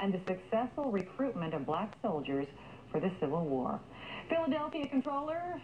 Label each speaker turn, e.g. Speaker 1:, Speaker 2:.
Speaker 1: and the successful recruitment of black soldiers for the Civil War. Philadelphia Controller